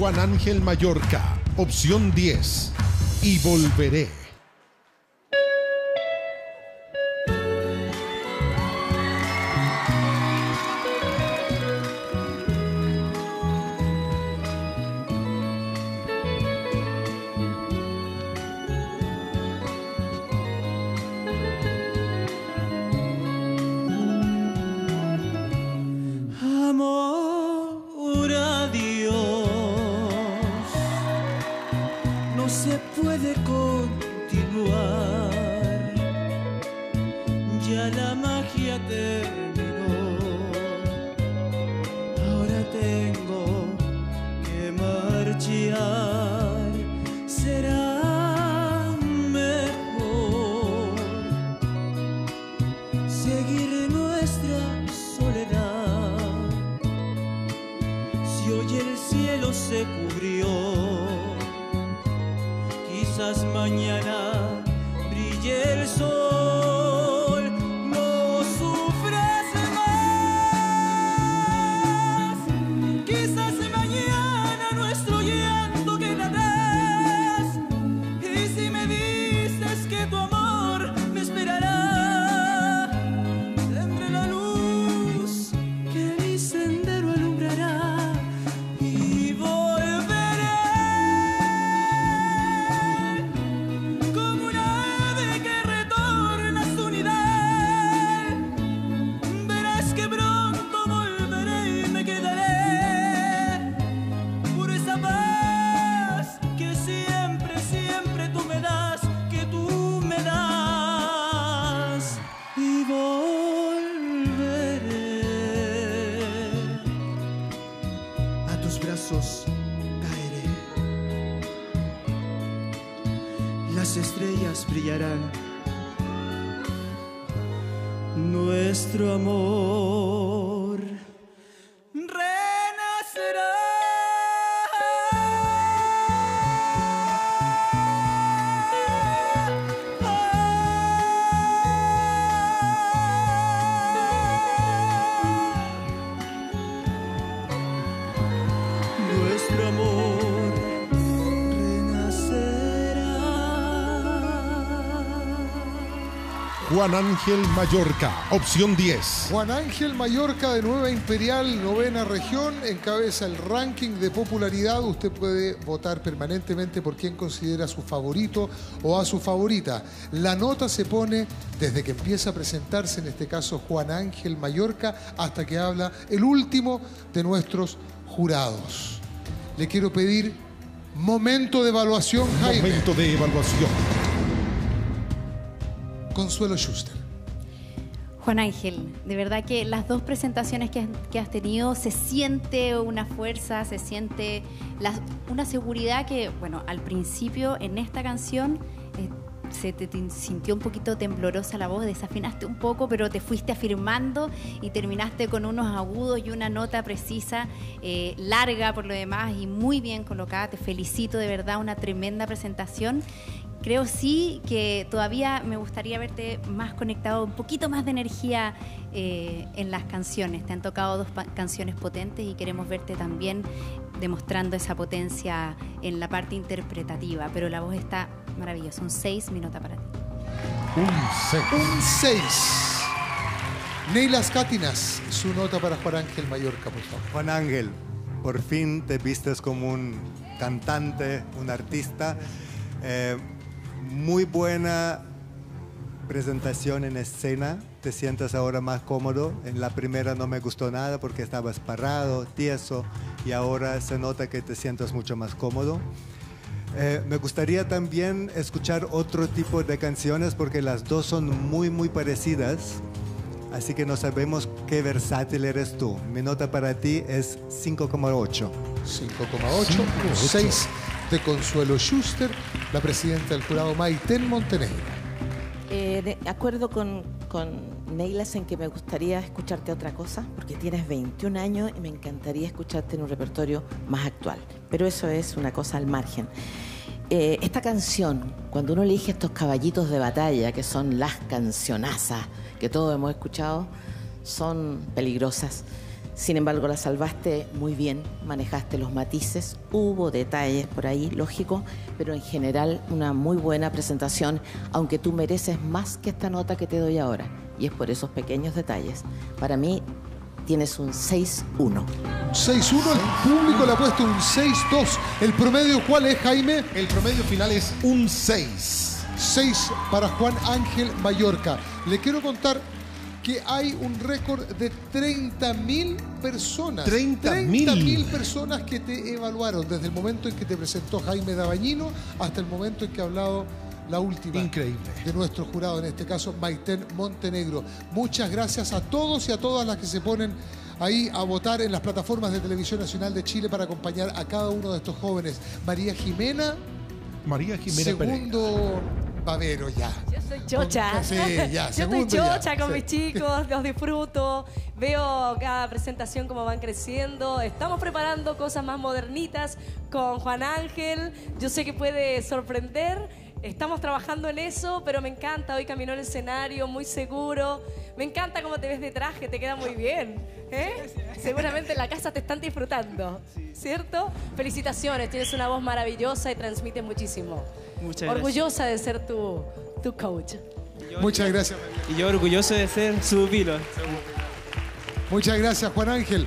Juan Ángel Mallorca, opción 10. Y volveré. Terminó. Ahora tengo que marchar. Será mejor seguir nuestra soledad. Si hoy el cielo se cubrió, quizás mañana Las estrellas brillarán. Nuestro amor Juan Ángel Mallorca, opción 10. Juan Ángel Mallorca de Nueva Imperial, novena región, encabeza el ranking de popularidad. Usted puede votar permanentemente por quien considera su favorito o a su favorita. La nota se pone desde que empieza a presentarse, en este caso Juan Ángel Mallorca, hasta que habla el último de nuestros jurados. Le quiero pedir momento de evaluación, Jaime. Momento de evaluación. Consuelo Schuster. Juan Ángel, de verdad que las dos presentaciones que has, que has tenido se siente una fuerza, se siente una seguridad que, bueno, al principio en esta canción eh, se te, te sintió un poquito temblorosa la voz, desafinaste un poco, pero te fuiste afirmando y terminaste con unos agudos y una nota precisa, eh, larga por lo demás y muy bien colocada. Te felicito, de verdad, una tremenda presentación. Creo sí que todavía me gustaría verte más conectado, un poquito más de energía eh, en las canciones. Te han tocado dos canciones potentes y queremos verte también demostrando esa potencia en la parte interpretativa. Pero la voz está maravillosa. Un 6 minutos para ti. Un 6. Un 6. Neilas Cátinas, su nota para Juan Ángel Mallorca, por favor. Juan Ángel, por fin te vistes como un cantante, un artista. Eh, muy buena presentación en escena. Te sientes ahora más cómodo. En la primera no me gustó nada porque estabas parado, tieso, y ahora se nota que te sientes mucho más cómodo. Eh, me gustaría también escuchar otro tipo de canciones porque las dos son muy, muy parecidas. Así que no sabemos qué versátil eres tú. Mi nota para ti es 5,8. 5,8, 6 de Consuelo Schuster, la presidenta del jurado Maiten Montenegro. Eh, de acuerdo con, con Neilas en que me gustaría escucharte otra cosa, porque tienes 21 años y me encantaría escucharte en un repertorio más actual. Pero eso es una cosa al margen. Eh, esta canción, cuando uno elige estos caballitos de batalla, que son las cancionazas que todos hemos escuchado, son peligrosas. Sin embargo, la salvaste muy bien, manejaste los matices, hubo detalles por ahí, lógico, pero en general una muy buena presentación, aunque tú mereces más que esta nota que te doy ahora. Y es por esos pequeños detalles. Para mí, tienes un 6-1. 6-1, el público le ha puesto un 6-2. ¿El promedio cuál es, Jaime? El promedio final es un 6. 6 para Juan Ángel Mallorca. Le quiero contar que hay un récord de 30.000 personas. 30.000. 30.000 personas que te evaluaron desde el momento en que te presentó Jaime Dabañino hasta el momento en que ha hablado la última. Increíble. De nuestro jurado, en este caso Maiten Montenegro. Muchas gracias a todos y a todas las que se ponen ahí a votar en las plataformas de Televisión Nacional de Chile para acompañar a cada uno de estos jóvenes. María Jimena, María Jimena Pereira. Babero ya. Yo soy chocha. Sí, ya, Yo estoy ya, chocha con sí. mis chicos, los disfruto. Veo cada presentación cómo van creciendo. Estamos preparando cosas más modernitas con Juan Ángel. Yo sé que puede sorprender. Estamos trabajando en eso, pero me encanta. Hoy caminó el escenario muy seguro. Me encanta cómo te ves de traje, te queda muy bien. ¿Eh? Seguramente en la casa te están disfrutando, ¿cierto? Felicitaciones, tienes una voz maravillosa y transmites muchísimo. Muchas gracias. Orgullosa de ser tu, tu coach. Muchas gracias. Y yo orgulloso de ser su pilo. Muchas gracias, Juan Ángel.